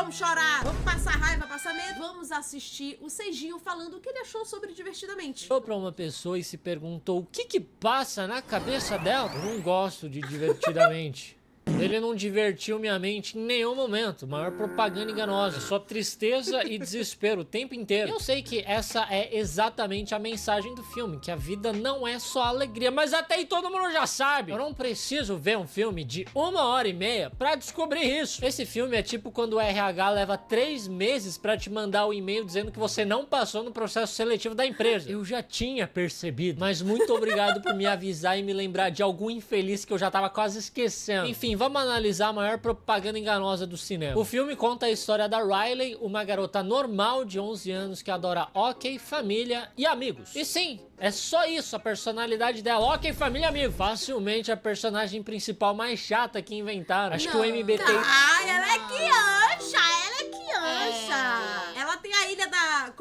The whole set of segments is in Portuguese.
vamos chorar, vamos passar raiva, passar medo. Vamos assistir o Seijinho falando o que ele achou sobre Divertidamente. Chegou pra uma pessoa e se perguntou o que que passa na cabeça dela. Eu não gosto de divertidamente. Ele não divertiu minha mente em nenhum momento. Maior propaganda enganosa. Só tristeza e desespero o tempo inteiro. Eu sei que essa é exatamente a mensagem do filme. Que a vida não é só alegria. Mas até aí todo mundo já sabe. Eu não preciso ver um filme de uma hora e meia pra descobrir isso. Esse filme é tipo quando o RH leva três meses pra te mandar o um e-mail dizendo que você não passou no processo seletivo da empresa. Eu já tinha percebido. Mas muito obrigado por me avisar e me lembrar de algum infeliz que eu já tava quase esquecendo. Enfim, vamos analisar a maior propaganda enganosa do cinema. O filme conta a história da Riley, uma garota normal de 11 anos que adora hockey, família e amigos. E sim, é só isso, a personalidade dela. Hockey, família e amigos. Facilmente a personagem principal mais chata que inventaram. Acho Não. que o MBT... Ai, ela é criança, ela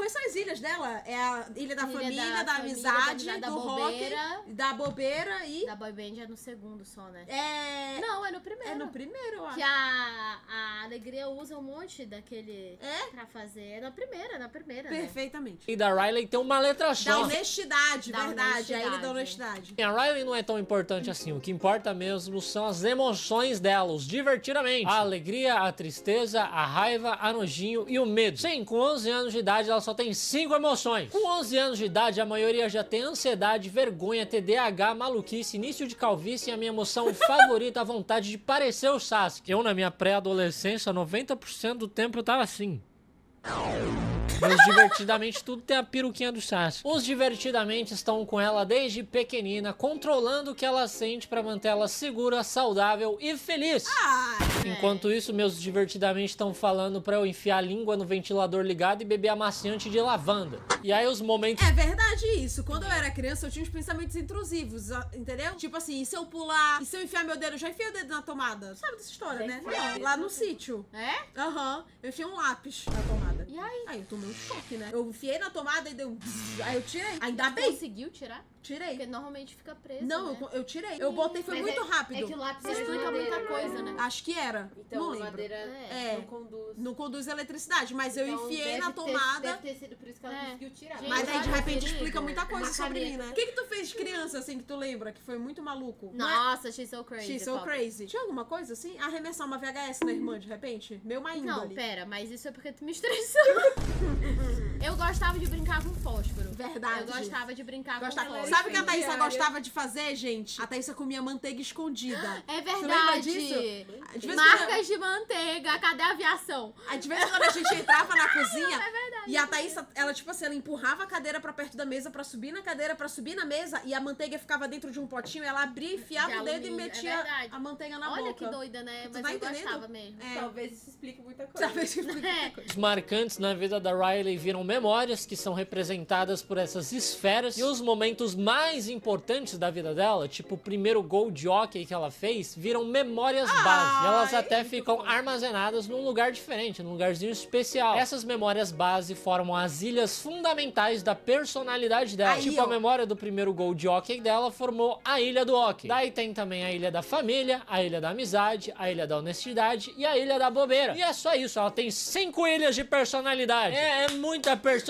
Quais são as ilhas dela? É a ilha da Ilha família, da da, família, amizade, da- da do bobeira. hockey, da bobeira e... Da boy band é no segundo só, né? É... Não, é no primeiro. É no primeiro, eu acho. Que a, a alegria usa um monte daquele É? pra fazer. É na primeira, na primeira, né? Perfeitamente. E da Riley tem uma letra Da só. honestidade, Da verdade. A ilha da honestidade. honestidade. A Riley não é tão importante assim. O que importa mesmo são as emoções dela, os divertidamente. A alegria, a tristeza, a raiva, a nojinho e o medo. Sim, com 11 anos de idade ela só tem 5 emoções. Com 11 anos de idade a maioria já tem ansiedade, vergonha, TDAH, maluquice, início de calvície e a minha emoção favorita, a vontade de parecer o Sasuke. Eu na minha pré-adolescência, 90% do tempo eu tava assim. Mas divertidamente tudo tem a peruquinha do Sasuke. Os divertidamente estão com ela desde pequenina, controlando o que ela sente pra manter ela segura, saudável e feliz. Ai, Enquanto isso, meus divertidamente estão falando pra eu enfiar a língua no ventilador ligado e beber amaciante de lavanda. E aí os momentos É verdade isso. Quando eu era criança, eu tinha uns pensamentos intrusivos, entendeu? Tipo assim, e se eu pular, e se eu enfiar meu dedo, eu já enfiei o dedo na tomada. Sabe dessa história, né? Não, lá no sítio. É? Aham. Eu enfiei um lápis na tomada. E aí? Aí eu tomei um choque, né? Eu enfiei na tomada e deu. Aí eu tirei. Ainda bem. Conseguiu tirar? Tirei. Porque normalmente fica preso. Não, né? eu, eu tirei. Eu botei, foi Mas muito é- rápido. É que o lápis explica muita coisa, né? Acho que era. Então não a lembro. madeira É. não conduz. Não conduz eletricidade, mas eu Então, enfiei deve na ter- tomada. deve ter sido por isso que ela É. conseguiu tirar. Gente, Mas aí de repente explica muita coisa Uma sobre mim, né? O que, que tu fez de criança, assim, que tu lembra? Que foi muito maluco? É- Nossa, she's so crazy. She's so Pop. crazy. Tinha alguma coisa assim? Arremessar uma VHS na irmã, de repente? Meu uma Não, pera, mas isso é porque tu me estressou. eu gostava de brincar com fósforo. Verdade. Eu gostava de brincar Gostava- com fósforo. Sabe o que a Thaísa gostava de fazer, gente? A Thaísa comia manteiga escondida. É verdade. Marcas de manteiga, cadê a aviação? De vez em quando a gente entrava na cozinha É verdade. e a Thaísa, ela, tipo assim, ela empurrava a cadeira pra perto da mesa pra subir na cadeira, pra subir na mesa e a manteiga ficava dentro de um potinho, ela abria, enfiava De o dedo e alumínio, é metia verdade. a manteiga na Olha boca. que doida, né? Tu Mas tá eu entendendo? gostava mesmo. É. Talvez isso explique muita coisa. Sabe? Isso explica É. muita coisa. Os marcantes na vida da Riley viram memórias que são representadas por essas esferas e os momentos mais importantes da vida dela, tipo o primeiro gol de hockey que ela fez, viram memórias base. E elas até ficam armazenadas num lugar diferente, num lugarzinho especial. Essas memórias base formam as ilhas fundamentais da personalidade dela. Aí, tipo ó. a memória do primeiro gol de hockey dela formou a ilha do hockey. Daí tem também a ilha da família, a ilha da amizade, a ilha da honestidade e a ilha da bobeira. E é só isso, ela tem cinco ilhas de personalidade. É, é muita personalidade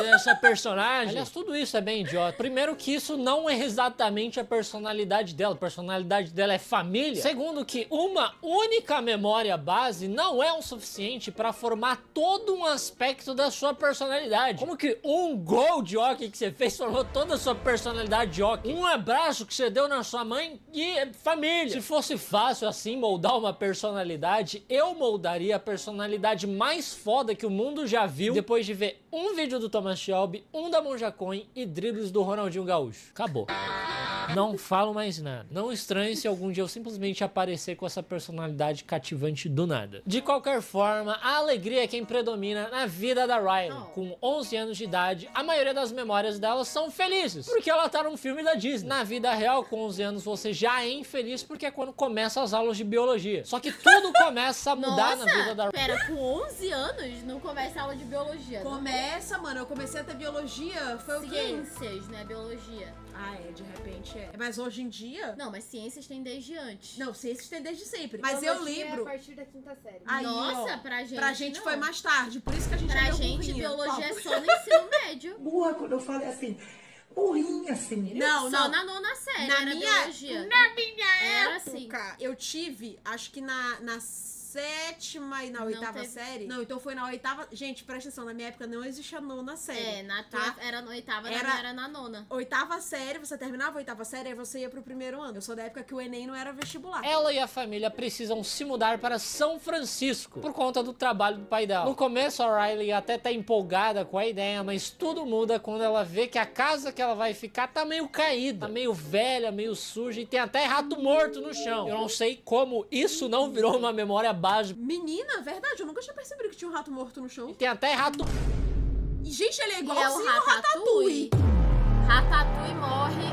essa personagem. Aliás, tudo isso é bem idiota. Primeiro que isso não é exatamente a personalidade dela. A personalidade dela é família. Segundo que uma única memória base não é o suficiente pra formar todo um aspecto da sua personalidade. Como que um gol de hockey que você fez formou toda a sua personalidade de hockey? Um abraço que você deu na sua mãe e é família. Se fosse fácil assim moldar uma personalidade, eu moldaria a personalidade mais foda que o mundo já viu depois de ver um vídeo do Thomas Shelby, um da Monja Coin e dribles do Ronaldinho Gaúcho. Acabou. Não falo mais nada. Não estranhe se algum dia eu simplesmente aparecer com essa personalidade cativante do nada. De qualquer forma, a alegria é quem predomina na vida da Riley. Com 11 anos de idade, a maioria das memórias dela são felizes, porque ela tá num filme da Disney. Na vida real, com 11 anos, você já é infeliz porque é quando começam as aulas de biologia. Só que tudo começa a mudar Nossa, na vida da pera, com 11 anos não começa a aula de biologia. Começa essa, mano. Eu comecei a ter biologia, foi o quê? Ciências, né? Biologia. Ah, é, de repente é. Mas hoje em dia. Não, mas ciências tem desde antes. Não, ciências tem desde sempre. Mas eu Biologia é lembro. a partir da quinta série. Aí, Nossa, ó, pra gente. Pra gente não. foi mais tarde, por isso que a gente é Pra meio gente, burrinha. biologia é só no ensino médio. burra quando eu falei assim, burrinha assim. Não, só não. na nona série. Na era minha- biologia. Na minha Era assim. época, eu tive, acho que na, na sétima e na Não oitava teve. série. Não, então foi na oitava. Gente, presta atenção, na minha época não existia nona série. É, na tua tá? era na oitava, na Era- minha era na nona. Oitava série, você terminava a oitava série, aí você ia pro primeiro ano. Eu sou da época que o Enem não era vestibular. Ela e a família precisam se mudar para São Francisco por conta do trabalho do pai dela. No começo, a Riley até tá empolgada com a ideia, mas tudo muda quando ela vê que a casa que ela vai ficar tá meio caída, tá meio velha, meio suja e tem até rato morto no chão. Eu não sei como isso não virou uma memória básica. Menina, verdade, eu nunca tinha percebido que tinha um rato morto no chão. Tem até rato E, gente, ele é E é o ao Ratatouille. Ratatouille. Ratatouille morre,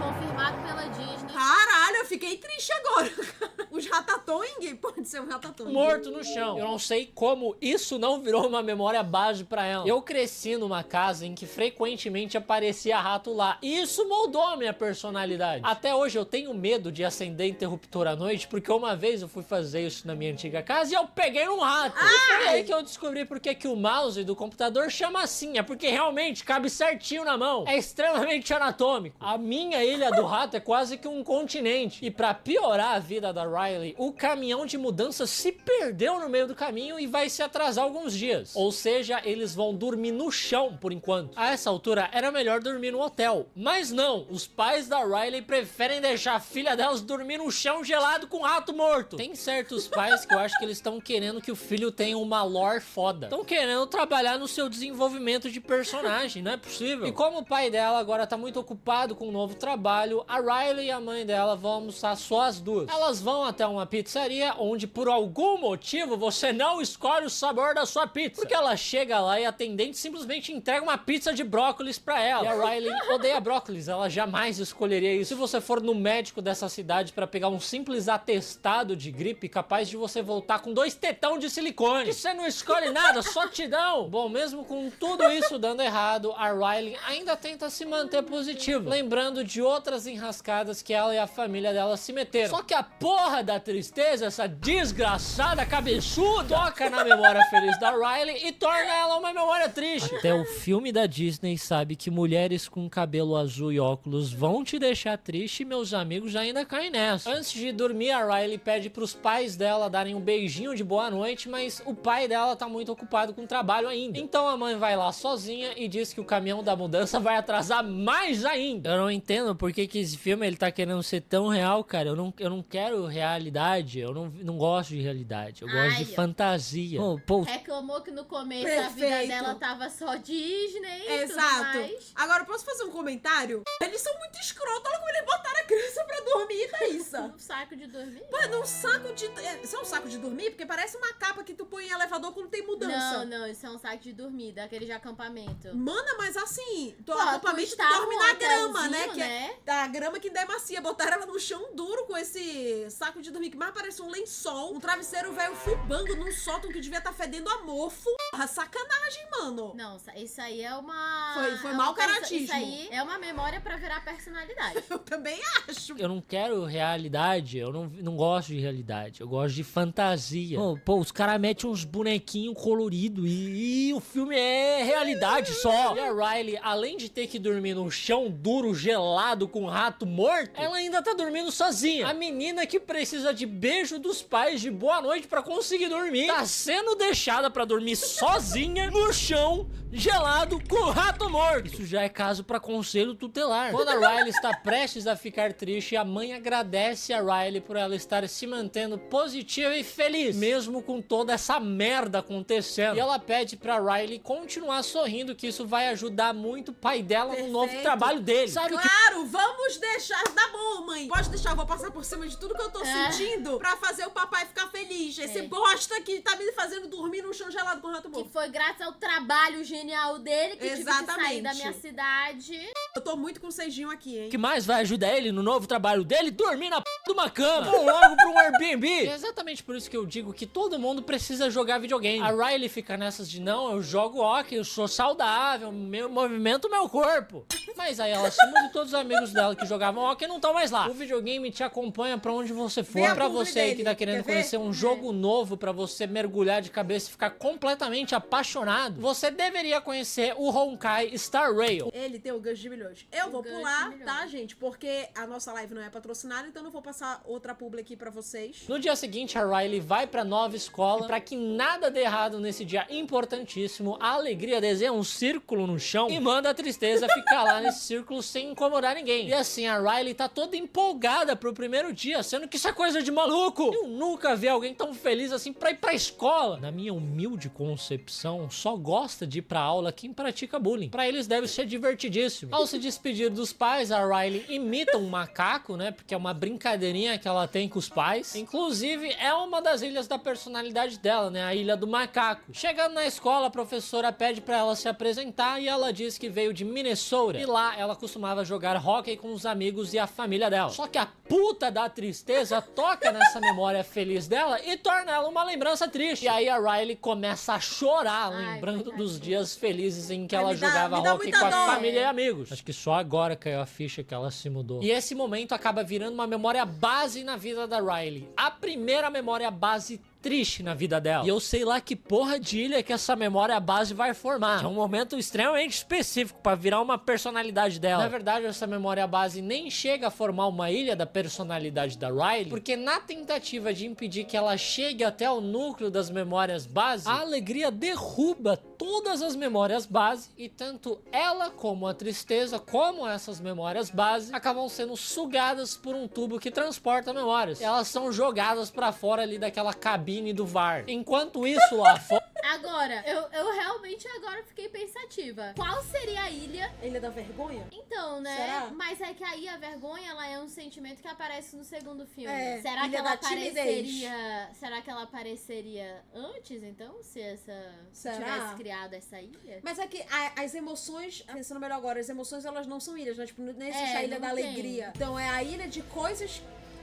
confirmado pela Disney. Caralho, eu fiquei triste agora. Os Ratatouille pode ser um Ratatouille. morto no chão. Eu não sei como isso não virou uma memória base pra ela. Eu cresci numa casa em que frequentemente aparecia rato lá. E isso moldou a minha personalidade. Até hoje eu tenho medo de acender interruptor à noite, porque uma vez eu fui fazer isso na minha antiga casa e eu peguei um rato. E foi aí que eu descobri porque que o mouse do computador chama assim. É porque realmente cabe certinho na mão. É extremamente anatômico. A minha ilha do rato é quase que um continente. E pra piorar a vida da Riley, o caminhão de mudança se perdeu no meio do caminho e vai se atrasar alguns dias. Ou seja, eles vão dormir no chão por enquanto. A essa altura era melhor dormir no hotel. Mas não, os pais da Riley preferem deixar a filha delas dormir no chão gelado com rato morto. Tem certos pais que eu acho que eles estão querendo que o filho tenha uma lore foda. Estão querendo trabalhar no seu desenvolvimento de personagem, não é possível. E como o pai dela agora tá muito ocupado com um novo trabalho, a Riley e a mãe dela vão almoçar só as duas. Elas vão até uma pizzaria onde por algum motivo você não escolhe o sabor da sua pizza. Porque ela chega lá e a atendente simplesmente entrega uma pizza de brócolis pra ela. E a Riley odeia brócolis, ela jamais escolheria isso. Se você for no médico dessa cidade pra pegar um simples atestado de gripe capaz de você voltar com dois tetão de silicone. Que você não escolhe nada, só te dão. Bom, mesmo com tudo isso dando errado, a Riley ainda tenta se manter positiva, lembrando de outras enrascadas que ela e a família dela se meteram. Só que a porra da tristeza, essa desgraçada cabeçuda, toca na memória feliz da Riley e torna ela uma memória triste. Até o filme da Disney sabe que mulheres com cabelo azul e óculos vão te deixar triste e meus amigos ainda caem nessa. Antes de dormir, a Riley pede pros pais dela darem um beijinho de boa noite, mas o pai dela tá muito ocupado com o trabalho ainda. Então a mãe vai lá sozinha e diz que o caminhão da mudança vai atrasar mais ainda. Eu não entendo por que, que esse filme ele tá querendo ser tão real, cara. Eu não, eu não quero realidade, eu não, não gosto de realidade, eu gosto Ai, de ó. fantasia. Pô, pô, Reclamou que no começo a vida Perfeito. dela tava só Disney e tudo Exato. mais. Agora, eu posso fazer um comentário? Eles são muito escrotos. Olha como eles botaram a criança pra dormir, Thaísa. Um saco de dormir. Pô, é num saco de. é, Isso é um saco de dormir? Porque parece uma capa que tu põe em elevador quando tem mudança. Não, não, isso é um saco de dormir, daquele de acampamento. Mana, mas assim, tu Pô, acampamento tu dorme um na grama, hotelzinho, né? Que é né? da grama que ainda é macia. Botaram ela no chão duro com esse saco de dormir que mais parece um lençol. Um travesseiro velho fubango num sótão que devia estar fedendo a mofo. Porra, sacanagem, mano. Não, isso aí é uma. Foi- foi é mau caratismo. Isso aí é uma memória pra virar personalidade. Eu também acho. Eu não quero realidade, eu não, não gosto de realidade, eu gosto de fantasia. Pô, pô, os caras metem uns bonequinhos coloridos e, e o filme é realidade só. E a Riley, além de ter que dormir no chão duro, gelado, com um rato morto, ela ainda tá dormindo sozinha. A menina que precisa de beijo dos pais de boa noite pra conseguir dormir, tá sendo deixada pra dormir sozinha no chão, gelado, com o rato morto. Isso já é caso pra conselho tutelar. Quando a Riley está prestes a ficar triste, a mãe agradece a Riley por ela estar se mantendo positiva e feliz, mesmo com toda essa merda acontecendo. E ela pede pra Riley continuar sorrindo, que isso vai ajudar muito o pai dela no novo Perfeito. trabalho dele. Sabe o que Claro, vamos deixar. Tá mãe. Pode deixar, eu vou passar por cima de tudo que eu tô É. sentindo pra fazer o papai ficar feliz. Esse É. bosta que tá me fazendo dormir num chão gelado com o rato que morto. foi graças ao trabalho genial dele que tive que sair Exatamente. da minha cidade. Eu tô muito com o Seijinho aqui, hein? que mais vai ajudar ele no novo trabalho dele dormir na p de uma cama ou logo pra um Airbnb. É exatamente por isso que eu digo que todo mundo precisa jogar videogame. A Riley fica nessas de não, eu jogo hockey, eu sou saudável, meu movimento meu corpo. Mas aí ela se muda e todos os amigos dela que jogavam hockey não estão mais lá. O videogame te acompanha pra onde você for. Vê a Pra publi você aí que dele. tá querendo Quer ver? conhecer um jogo novo pra você mergulhar de cabeça e ficar completamente apaixonado, você deveria conhecer o Honkai Star Rail. Ele tem o gancho de milhões. Eu vou gancho pular, tá, gente? Porque a nossa live não é patrocinada, então eu não vou passar outra publi aqui pra vocês. No dia seguinte, a Riley vai pra nova escola. Pra que nada dê errado nesse dia importantíssimo, a alegria desenha um círculo no chão e manda a tristeza ficar lá nesse círculo sem incomodar ninguém. E assim, a Riley tá toda empolgada pro primeiro dia, sendo que isso é coisa de maluco. Eu nunca vi alguém tão feliz assim pra ir pra escola. Na minha humilde concepção, só gosta de ir pra aula quem pratica bullying. Pra eles deve ser divertidíssimo. Ao se despedir dos pais, a Riley imita um macaco, né? Porque é uma brincadeirinha que ela tem com os pais. Inclusive, é uma das ilhas da personalidade dela, né? A Ilha do Macaco. Chegando na escola, a professora pede pra ela se apresentar e ela diz que veio de Minnesota. E lá ela costumava jogar hockey com os amigos e a família dela. Só que a puta da tristeza toca nessa memória feliz dela e torna ela uma lembrança triste. E aí a Riley começa a chorar, Ai, lembrando dos dias felizes em que Ai, ela dá- jogava muita com a dó. família e amigos. Acho que só agora caiu a ficha que ela se mudou. E esse momento acaba virando uma memória base na vida da Riley. A primeira memória base triste na vida dela. E eu sei lá que porra de ilha que essa memória base vai formar. É um momento extremamente específico pra virar uma personalidade dela. Na verdade, essa memória base nem chega a formar uma ilha da personalidade da Riley, porque na tentativa de impedir que ela chegue até o núcleo das memórias base, a alegria derruba todas as memórias base e tanto ela como a tristeza, como essas memórias base, acabam sendo sugadas por um tubo que transporta memórias. Elas são jogadas pra fora ali daquela cabine do VAR. Enquanto isso lá fora Agora, eu, eu realmente agora fiquei pensativa. Qual seria a ilha? Ilha da Vergonha? Então, né? Será? Mas é que aí a vergonha, ela é um sentimento que aparece no segundo filme. É, será que ela da timidez. apareceria... Será que ela apareceria antes, então? Se essa... Se Será? tivesse criado essa ilha? Mas é que a- as emoções, pensando melhor agora, as emoções elas não são ilhas, né? Tipo, não existe É, a ilha da tem. alegria. Então é a ilha de coisas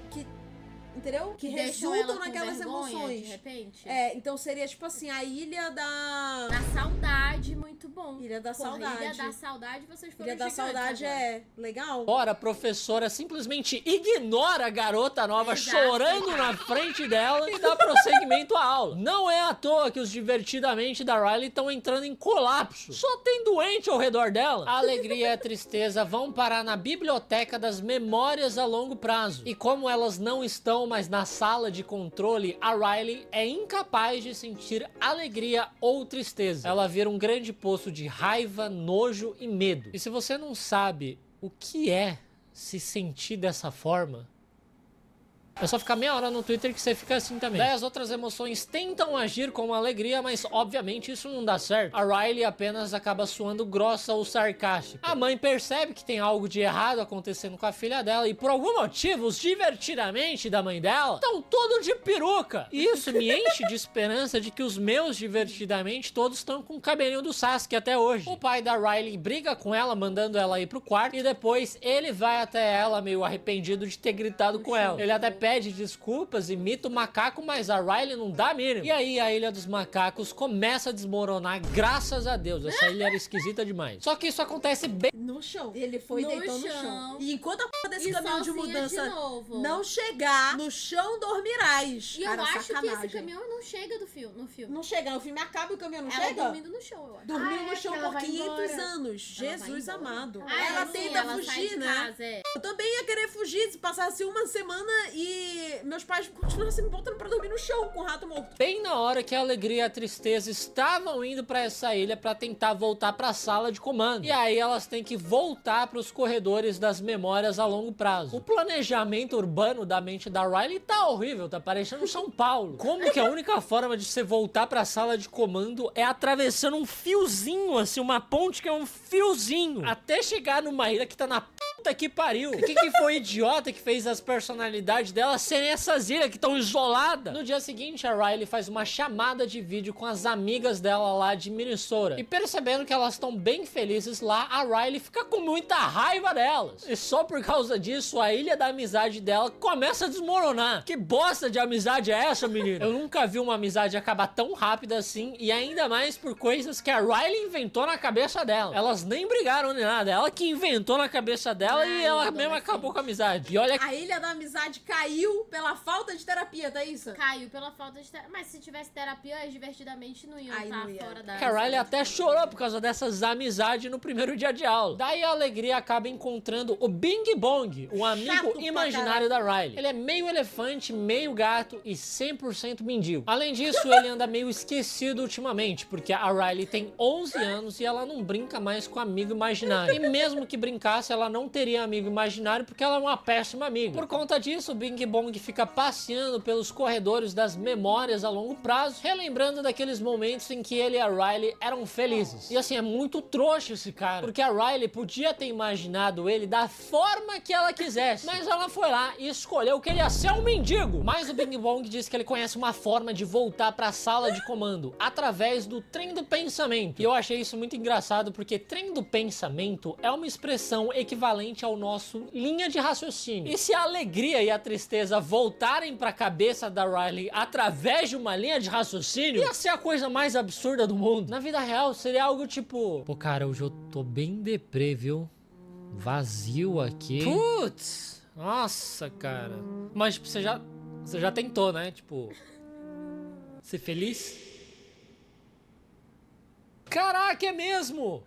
que. Entendeu? Que, deixam resultam naquelas emoções. De repente? É, então seria tipo assim, a ilha da. Da saudade, muito bom. Ilha da Porra, saudade. Ilha da saudade, vocês foram Ilha da saudade agora. é legal. Ora, a professora simplesmente ignora a garota nova Exato. chorando na frente dela e dá prosseguimento à aula. Não é à toa que os divertidamente da Riley estão entrando em colapso. Só tem doente ao redor dela. A alegria e a tristeza vão parar na biblioteca das memórias a longo prazo. E como elas não estão mais na sala de controle, a Riley é incapaz de sentir alegria ou tristeza. Ela vira um grande poço de raiva, nojo e medo. E se você não sabe o que é se sentir dessa forma, é só ficar meia hora no Twitter que você fica assim também. Daí as outras emoções tentam agir com alegria, mas obviamente isso não dá certo. A Riley apenas acaba suando grossa ou sarcástica. A mãe percebe que tem algo de errado acontecendo com a filha dela e por algum motivo os divertidamente da mãe dela estão todo de peruca. E isso me enche de esperança de que os meus divertidamente todos estão com o cabelinho do Sasuke até hoje. O pai da Riley briga com ela, mandando ela ir pro quarto e depois ele vai até ela meio arrependido de ter gritado com ela. Ele até pede desculpas, imita o macaco, mas a Riley não dá a mínima. E aí a Ilha dos Macacos começa a desmoronar, graças a Deus. Essa ilha era esquisita demais. Só que isso acontece bem No chão. Ele foi No deitando no chão. E enquanto a porra desse E caminhão de mudança de não chegar, no chão dormirás. E eu Cara, acho sacanagem. que esse caminhão não chega do filme, no filme. Não chega, o filme acaba e o caminhão não ela chega? dormindo no chão, eu acho. Dormiu Ah, no é chão por vai 500 embora. anos. Ela Jesus amado. Ah, ela é, sim, tenta ela fugir, né? casa, é. Eu também ia querer fugir se passasse uma semana e meus pais continuassem me botando pra dormir no chão com o rato morto. Bem na hora que a alegria e a tristeza estavam indo pra essa ilha pra tentar voltar pra sala de comando. E aí elas têm que voltar pros corredores das memórias a longo prazo. O planejamento urbano da mente da Riley tá horrível, tá parecendo São Paulo. Como que a única forma de você voltar pra sala de comando é atravessando um fiozinho, assim, uma ponte que é um fiozinho, até chegar numa ilha que tá na p puta que pariu. O que, que foi idiota que fez as personalidades dela serem essas ilhas que estão isoladas? No dia seguinte, a Riley faz uma chamada de vídeo com as amigas dela lá de Minnesota. E percebendo que elas estão bem felizes lá, a Riley fica com muita raiva delas. E só por causa disso, a ilha da amizade dela começa a desmoronar. Que bosta de amizade é essa, menina? Eu nunca vi uma amizade acabar tão rápida assim, e ainda mais por coisas que a Riley inventou na cabeça dela. Elas nem brigaram nem nada, ela que inventou na cabeça dela e Ai, ela adolescente. mesma acabou com a amizade. E olha A ilha da amizade caiu pela falta de terapia, tá isso? Caiu pela falta de terapia. Mas se tivesse terapia, eles divertidamente não iam Ai, estar não ia. fora da. Riley até chorou por causa dessas amizades no primeiro dia de aula. Daí a alegria acaba encontrando o Bing Bong, um amigo Chato imaginário da Riley. Ele é meio elefante, meio gato e 100% mendigo. Além disso, ele anda meio esquecido ultimamente, porque a Riley tem 11 anos e ela não brinca mais com amigo imaginário. E mesmo que brincasse, ela não teria amigo imaginário porque ela é uma péssima amiga. Por conta disso, o Bing Bong fica passeando pelos corredores das memórias a longo prazo, relembrando daqueles momentos em que ele e a Riley eram felizes. E assim, é muito trouxa esse cara, porque a Riley podia ter imaginado ele da forma que ela quisesse, mas ela foi lá e escolheu que ele ia ser um mendigo. Mas o Bing Bong diz que ele conhece uma forma de voltar para a sala de comando através do trem do pensamento. E eu achei isso muito engraçado porque trem do pensamento é uma expressão equivalente ao nosso linha de raciocínio. E se a alegria e a tristeza voltarem para a cabeça da Riley através de uma linha de raciocínio, ia ser a coisa mais absurda do mundo. Na vida real, seria algo tipo: Pô, cara, hoje eu tô bem deprê, viu? Vazio aqui. Putz! Nossa, cara. Mas tipo, você já, você já tentou, né? Tipo, ser feliz? Caraca, é mesmo!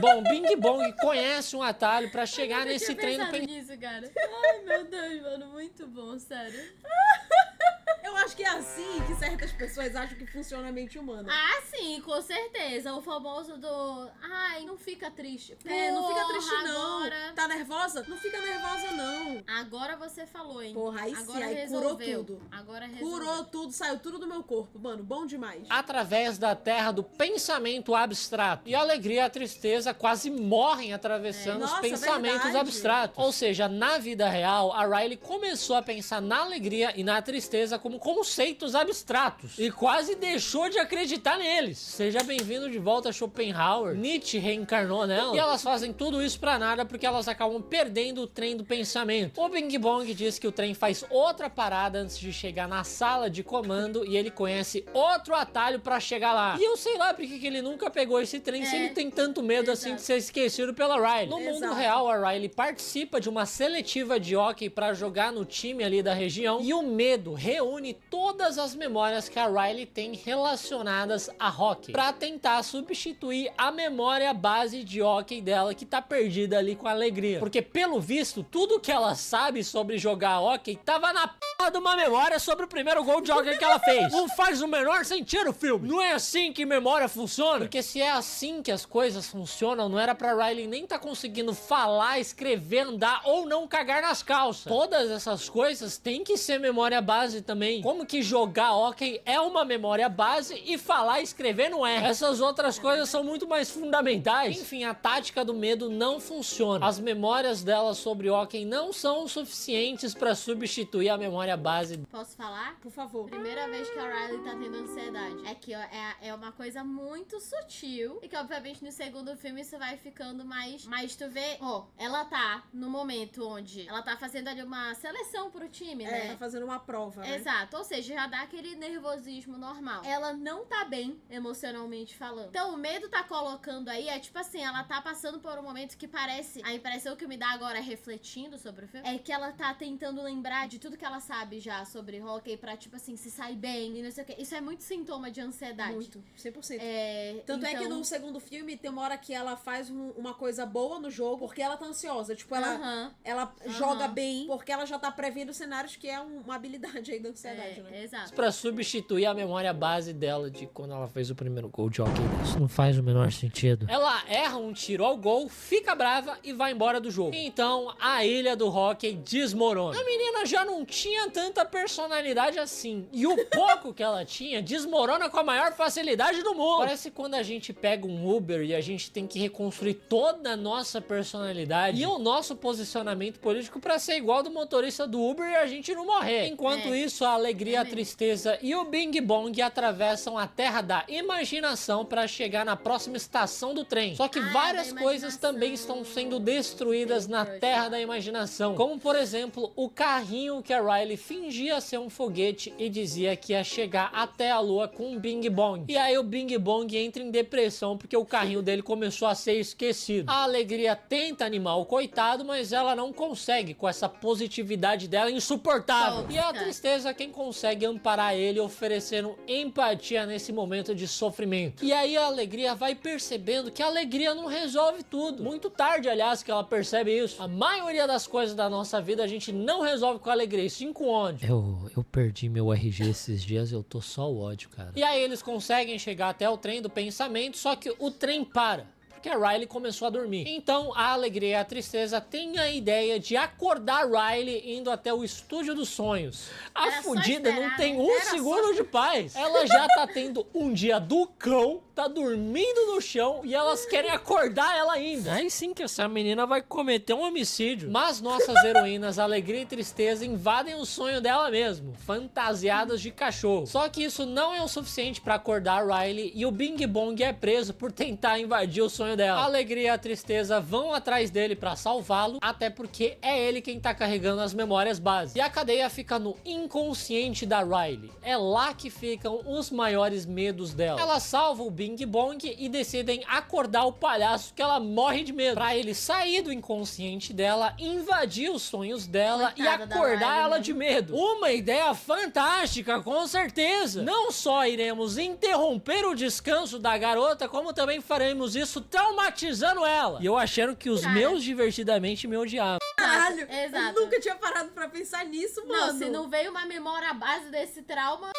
Bom, Bing Bong conhece um atalho pra chegar nesse trem do pensado pen... nisso, cara. Ai, meu Deus, mano, muito bom, sério. Eu acho que é assim que certas pessoas acham que funciona a mente humana. Ah, sim, com certeza. O famoso do. Ai, não fica triste. é, não fica Porra, triste não. Agora, Tá nervosa? Não fica nervosa não. agora você falou, hein? Porra, aí agora sim, aí resolveu. curou tudo. Agora resolveu. Curou tudo, saiu tudo do meu corpo. Mano, bom demais. através da terra do pensamento abstrato. E a alegria e a tristeza quase morrem atravessando É. os Nossa, pensamentos verdade. abstratos. Ou seja, na vida real, a Riley começou a pensar na alegria e na tristeza como conceitos abstratos e quase deixou de acreditar neles. Seja bem-vindo de volta a Schopenhauer. Nietzsche reencarnou nela. E elas fazem tudo isso pra nada porque elas acabam perdendo o trem do pensamento. O Bing Bong diz que o trem faz outra parada antes de chegar na sala de comando e ele conhece outro atalho pra chegar lá. E eu sei lá porque que ele nunca pegou esse trem se É. ele tem tanto medo assim de Exato. ser esquecido pela Riley. No mundo Exato. real, a Riley participa de uma seletiva de hockey pra jogar no time ali da região e o medo reúne todas as memórias que a Riley tem relacionadas a hockey pra tentar substituir a memória base de hockey dela que tá perdida ali com a alegria. Porque pelo visto, tudo que ela sabe sobre jogar hockey tava na p de uma memória sobre o primeiro gol de hockey que ela fez. Não faz o menor sentido, filme. Não é assim que memória funciona. Porque se é assim que as coisas funcionam, não era pra Riley nem tá conseguindo falar, escrever, andar ou não cagar nas calças. Todas essas coisas têm que ser memória base também. Como que jogar hockey é uma memória base e falar e escrever não é. Essas outras coisas são muito mais fundamentais. Enfim, a tática do medo não funciona. As memórias dela sobre hockey não são suficientes pra substituir a memória base. Posso falar? Por favor. Primeira vez que a Riley tá tendo ansiedade. É que ó, é, é uma coisa muito sutil. E que, obviamente, no segundo filme isso vai ficando mais. Mas tu vê, ó, ela tá no momento onde ela tá fazendo ali uma seleção pro time, É, né? tá fazendo uma prova, né? Exato, ou seja, já dá aquele nervosismo normal. Ela não tá bem emocionalmente falando. Então, o medo tá colocando aí é tipo assim, ela tá passando por um momento que parece. A impressão que me dá agora, refletindo sobre o filme, é que ela tá tentando lembrar de tudo que ela sabe já sobre hockey pra, tipo assim, se sair bem e não sei o quê. Isso é muito sintoma de ansiedade. Muito, 100%. É, Tanto é que então- no segundo filme tem uma hora que ela faz um- uma coisa boa no jogo porque ela tá ansiosa. Tipo, ela, Aham. ela joga bem porque ela já tá prevendo cenários que é um- uma habilidade aí da ansiedade, É, né? exato. Pra substituir a memória base dela de quando ela fez o primeiro gol de hockey. Isso não faz o menor sentido. Ela erra um tiro ao gol, fica brava e vai embora do jogo. Então a ilha do hockey desmorona. A menina já não tinha tanta personalidade assim. E o pouco que ela tinha desmorona com a maior facilidade do mundo. Parece quando a gente pega um Uber e a gente tem que reconstruir toda a nossa personalidade e o nosso posicionamento político pra ser igual do motorista do Uber e a gente não morrer. Enquanto É. isso, a alegria, a tristeza e o Bing Bong atravessam a terra da imaginação pra chegar na próxima estação do trem. Só que Ah, várias coisas também estão sendo destruídas na terra da imaginação. Como, por exemplo, o carrinho que a Riley fingia ser um foguete e dizia que ia chegar até a lua com um Bing Bong. E aí o Bing Bong entra em depressão porque o carrinho dele começou a ser esquecido. A alegria tenta animar o coitado, mas ela não consegue com essa positividade dela insuportável. E a tristeza quem consegue amparar ele oferecendo empatia nesse momento de sofrimento. E aí a alegria vai percebendo que a alegria não resolve tudo. Muito tarde, aliás, que ela percebe isso. A maioria das coisas da nossa vida a gente não resolve com alegria, sim com ódio. Eu, eu perdi meu RG esses dias, eu tô só o ódio, cara. E aí eles conseguem chegar até o trem do pensamento, só que o trem para. Porque a Riley começou a dormir. Então a alegria e a tristeza têm a ideia de acordar Riley indo até o estúdio dos sonhos. A Era fudida não tem né? um Era só segundo de paz. Ela já tá tendo um dia do cão, tá dormindo no chão e elas querem acordar ela ainda. Aí sim que essa menina vai cometer um homicídio. Mas nossas heroínas, alegria e tristeza, invadem o sonho dela mesmo, fantasiadas de cachorro. Só que isso não é o suficiente pra acordar Riley e o Bing Bong é preso por tentar invadir o sonho dela. A alegria e a tristeza vão atrás dele pra salvá-lo, até porque é ele quem tá carregando as memórias básicas. E a cadeia fica no inconsciente da Riley. É lá que ficam os maiores medos dela. Ela salva o Bing Bong e decidem acordar o palhaço que ela morre de medo. Pra ele sair do inconsciente dela, invadir os sonhos dela Coitada e da acordar Riley, ela né? de medo. Uma ideia fantástica, com certeza. Não só iremos interromper o descanso da garota, como também faremos isso traumatizando ela. E eu achando que os Cara. meus divertidamente me odiavam. Caralho, Exato. eu nunca tinha parado pra pensar nisso, mano. Não, se não veio uma memória à base desse trauma,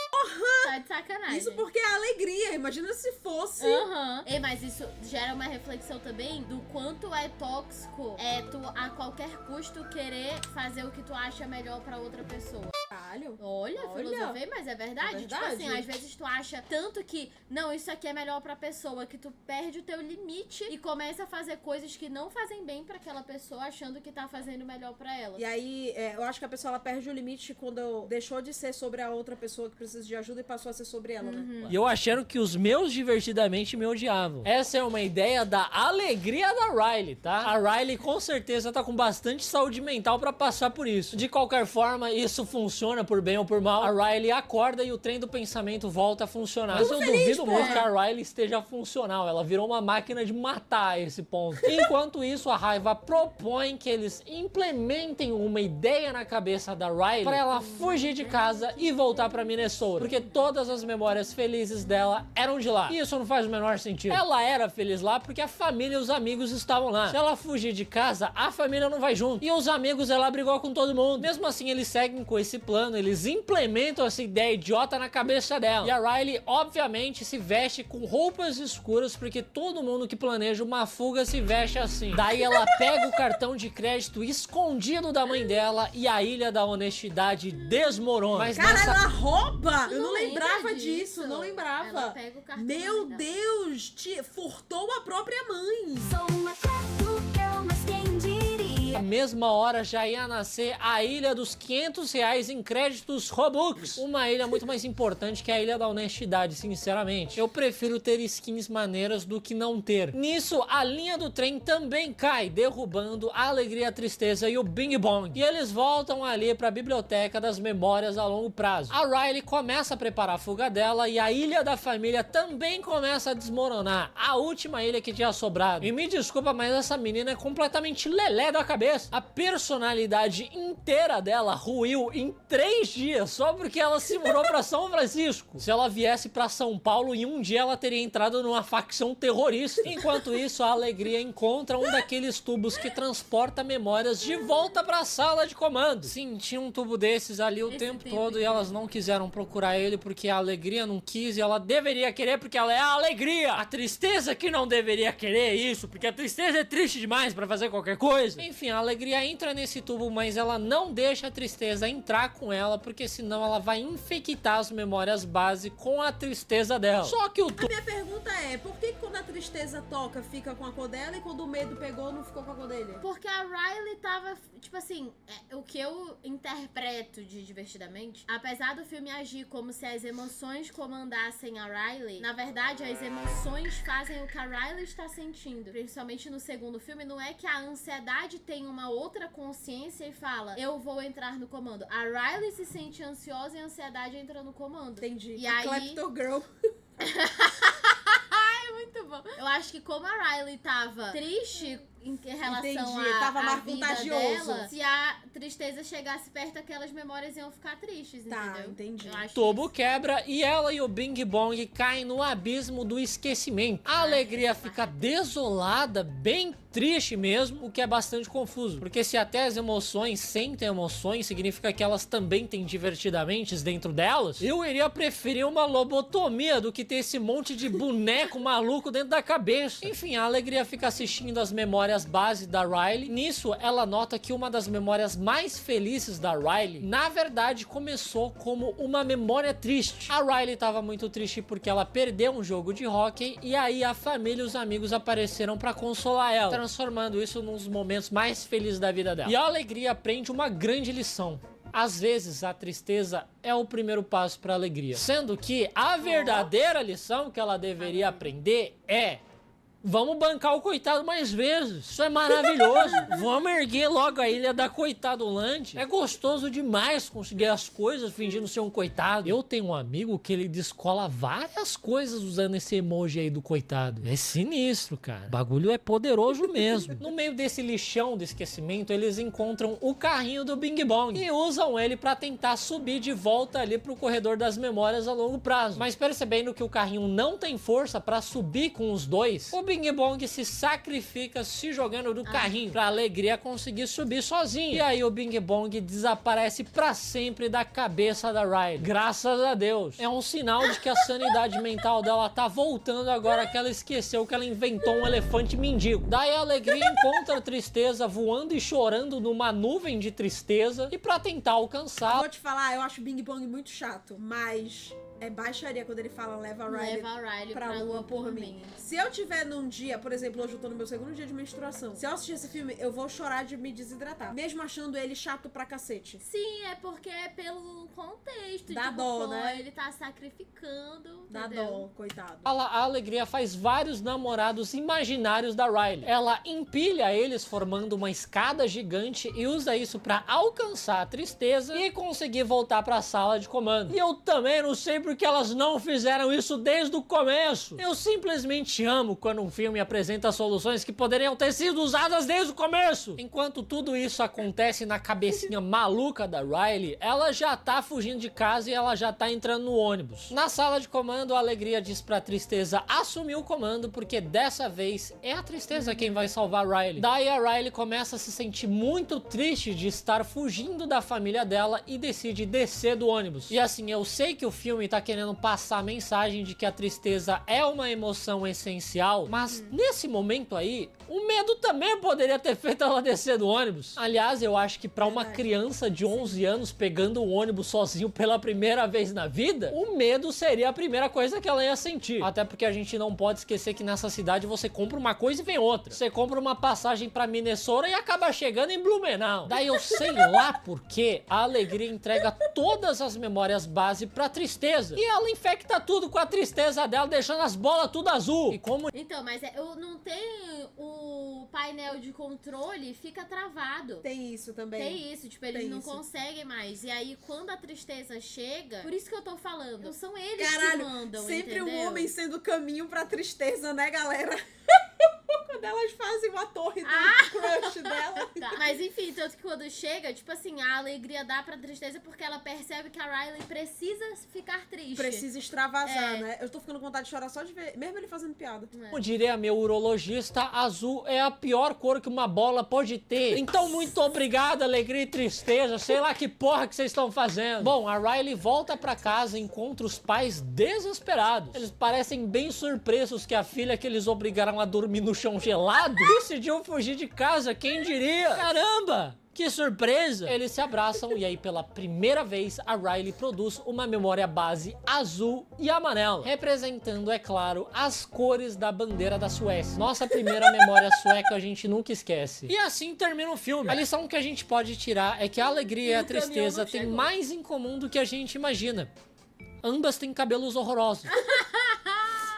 tá de sacanagem. Isso porque é alegria. Imagina se fosse. Aham. Ei, mas isso gera uma reflexão também do quanto é tóxico é tu a qualquer custo querer fazer o que tu acha melhor pra outra pessoa. Caralho. Olha, Olha. filosofei, mas é verdade. É Tipo verdade. assim, às vezes tu acha tanto que, não, isso aqui é melhor pra pessoa, que tu perde o teu limite e começa a fazer coisas que não fazem bem pra aquela pessoa, achando que tá fazendo melhor pra ela. E aí, é, eu acho que a pessoa ela perde o limite quando deixou de ser sobre a outra pessoa que precisa de ajuda e passou a ser sobre ela, né? E eu achando que os meus divertidamente me odiavam. Essa é uma ideia da alegria da Riley, tá? A Riley com certeza tá com bastante saúde mental pra passar por isso. De qualquer forma, isso funciona por bem ou por mal. A Riley acorda e o trem do pensamento volta a funcionar. Mas eu duvido muito que a Riley esteja funcional. Ela virou uma máquina de matar a esse ponto. Enquanto isso, a raiva propõe que eles implementem uma ideia na cabeça da Riley pra ela fugir de casa e voltar pra Minnesota. Porque todas as memórias felizes dela eram de lá. E isso não faz o menor sentido. Ela era feliz lá porque a família e os amigos estavam lá. Se ela fugir de casa, a família não vai junto. E os amigos, ela brigou com todo mundo. Mesmo assim, eles seguem com esse plano, eles implementam essa ideia idiota na cabeça dela. E a Riley, obviamente, se veste com roupas escuras porque todo mundo que planeja uma fuga se veste assim. Daí ela pega o cartão de crédito escondido da mãe dela e a ilha da honestidade desmorona. Mas Cara, nessa ela rouba! Eu não lembra lembrava disso, não Ela lembrava. pega o cartão Meu. Deus, te furtou a própria mãe. Sou uma Na mesma hora já ia nascer a Ilha dos 500 reais em créditos Robux. Uma ilha muito mais importante que a Ilha da Honestidade, sinceramente. Eu prefiro ter skins maneiras do que não ter. Nisso, a linha do trem também cai, derrubando a alegria, a tristeza e o Bing Bong. E eles voltam ali para a biblioteca das memórias a longo prazo. A Riley começa a preparar a fuga dela e a Ilha da Família também começa a desmoronar. A última ilha que tinha sobrado. E me desculpa, mas essa menina é completamente lelé da cabeça. A personalidade inteira dela ruiu em três dias só porque ela se mudou pra São Francisco. Se ela viesse pra São Paulo, em um dia ela teria entrado numa facção terrorista. Enquanto isso, a Alegria encontra um daqueles tubos que transporta memórias de volta pra sala de comando. Sim, tinha um tubo desses ali o Esse tempo tempo todo e elas não quiseram procurar ele porque a Alegria não quis e ela deveria querer porque ela é a Alegria. A tristeza que não deveria querer isso, porque a tristeza é triste demais pra fazer qualquer coisa. Enfim, a alegria entra nesse tubo, mas ela não deixa a tristeza entrar com ela, porque senão ela vai infectar as memórias base com a tristeza dela. Só que o A tubo. minha pergunta é, por que que quando a tristeza toca fica com a cor dela e quando o medo pegou não ficou com a cor dele? Porque a Riley tava, tipo assim, é, o que eu interpreto de divertidamente, apesar do filme agir como se as emoções comandassem a Riley, na verdade as emoções fazem o que a Riley está sentindo. Principalmente no segundo filme, não é que a ansiedade tem uma outra consciência e fala, eu vou entrar no comando. A Riley se sente ansiosa e a ansiedade entra no comando. Entendi. E a aí- Klepto Girl. Muito bom. Eu acho que como a Riley tava triste em relação Entendi, à tava mais vida contagioso. dela, se a tristeza chegasse perto, aquelas memórias iam ficar tristes, Tá, entendeu? entendi. Tubo isso. quebra e ela e o Bing Bong caem no abismo do esquecimento. A alegria fica desolada, bem triste mesmo, o que é bastante confuso. Porque se até as emoções sentem emoções, significa que elas também têm divertidamente dentro delas. Eu iria preferir uma lobotomia do que ter esse monte de boneco maluco dentro da cabeça. Enfim, a alegria fica assistindo as memórias base da Riley. Nisso, ela nota que uma das memórias mais felizes da Riley, na verdade, começou como uma memória triste. A Riley estava muito triste porque ela perdeu um jogo de hóquei e aí a família e os amigos apareceram para consolar ela, transformando isso nos momentos mais felizes da vida dela. E a alegria aprende uma grande lição. Às vezes a tristeza é o primeiro passo para a alegria, sendo que a verdadeira lição que ela deveria aprender é Vamos bancar o coitado mais vezes. Isso é maravilhoso. Vamos erguer logo a ilha da Coitadolândia. É gostoso demais conseguir as coisas fingindo ser um coitado. Eu tenho um amigo que ele descola várias coisas usando esse emoji aí do coitado. É sinistro, cara. O bagulho é poderoso mesmo. No meio desse lixão do esquecimento, eles encontram o carrinho do Bing Bong e usam ele pra tentar subir de volta ali pro corredor das memórias a longo prazo. Mas percebendo que o carrinho não tem força pra subir com os dois, o Bing Bong se sacrifica se jogando do carrinho pra alegria conseguir subir sozinho. E aí o Bing Bong desaparece pra sempre da cabeça da Riley. Graças a Deus. É um sinal de que a sanidade mental dela tá voltando agora que ela esqueceu que ela inventou um elefante mendigo. Daí a alegria encontra a tristeza voando e chorando numa nuvem de tristeza e pra tentar alcançá-la, Vou te falar, eu acho o Bing Bong muito chato, mas é baixaria quando ele fala leva a Riley Leva a Riley pra lua por mim. Se eu tiver num dia, por exemplo, hoje eu tô no meu segundo dia de menstruação. Se eu assistir esse filme, eu vou chorar de me desidratar. Mesmo achando ele chato pra cacete. Sim, é porque é pelo contexto. Dá tipo, dó, pô, né? Ele tá sacrificando. Dá entendeu? dó, coitado. A, a Alegria faz vários namorados imaginários da Riley. Ela empilha eles formando uma escada gigante e usa isso pra alcançar a tristeza e conseguir voltar pra sala de comando. E eu também não sei porque elas não fizeram isso desde o começo. Eu simplesmente amo quando um filme apresenta soluções que poderiam ter sido usadas desde o começo. Enquanto tudo isso acontece na cabecinha maluca da Riley, ela já tá fugindo de casa e ela já tá entrando no ônibus. Na sala de comando, a alegria diz pra tristeza assumir o comando, porque dessa vez é a tristeza quem vai salvar a Riley. Daí a Riley começa a se sentir muito triste de estar fugindo da família dela e decide descer do ônibus. E assim, eu sei que o filme tá querendo passar a mensagem de que a tristeza é uma emoção essencial, mas nesse momento aí, o medo também poderia ter feito ela descer do ônibus. Aliás, eu acho que pra uma criança de 11 anos pegando um ônibus sozinho pela primeira vez na vida, o medo seria a primeira coisa que ela ia sentir. Até porque a gente não pode esquecer que nessa cidade você compra uma coisa e vem outra. Você compra uma passagem pra Minnesota e acaba chegando em Blumenau. Daí eu sei lá por que a alegria entrega todas as memórias base pra tristeza. E ela infecta tudo com a tristeza dela, deixando as bolas tudo azul. E como Então, mas é- eu não tenho o painel de controle, fica travado. Tem isso também. Tem isso, tipo, eles Tem não isso. conseguem mais. E aí, quando a tristeza chega, por isso que eu tô falando, não são eles Caralho, que mandam, sempre entendeu? um homem sendo caminho pra tristeza, né, galera? Quando elas fazem uma torre do Ah! crush dela. Tá, Mas enfim, tanto que quando chega, tipo assim, a alegria dá pra tristeza porque ela percebe que a Riley precisa ficar triste. Precisa extravasar, É. né? Eu tô ficando com vontade de chorar só de ver, mesmo ele fazendo piada. Como diria meu urologista, azul é a pior cor que uma bola pode ter. Então, muito obrigado, alegria e tristeza. Sei lá que porra que vocês estão fazendo. Bom, a Riley volta pra casa e encontra os pais desesperados. Eles parecem bem surpresos que a filha que eles obrigaram a dormir no chão gelado pelado decidiu fugir de casa, quem diria? Caramba! Que surpresa! Eles se abraçam e aí pela primeira vez a Riley produz uma memória base azul e amarela, representando, é claro, as cores da bandeira da Suécia. Nossa primeira memória sueca a gente nunca esquece. E assim termina o filme. A lição que a gente pode tirar é que a alegria e a o caminhão tristeza têm mais em comum do que a gente imagina. Ambas têm cabelos horrorosos.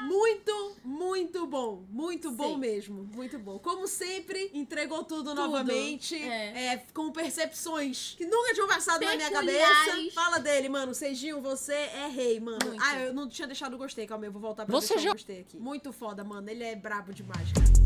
Muito, muito bom. Muito bom Sim. mesmo. Muito bom. Como sempre, entregou tudo, novamente. É. É, com percepções que nunca tinham passado na minha Peculiares. cabeça. Fala dele, mano. Seijinho, você é rei, mano. Muito. Ah, eu não tinha deixado o gostei. Calma aí, eu vou voltar pra Você já- o gostei aqui. Muito foda, mano. Ele é brabo demais, cara.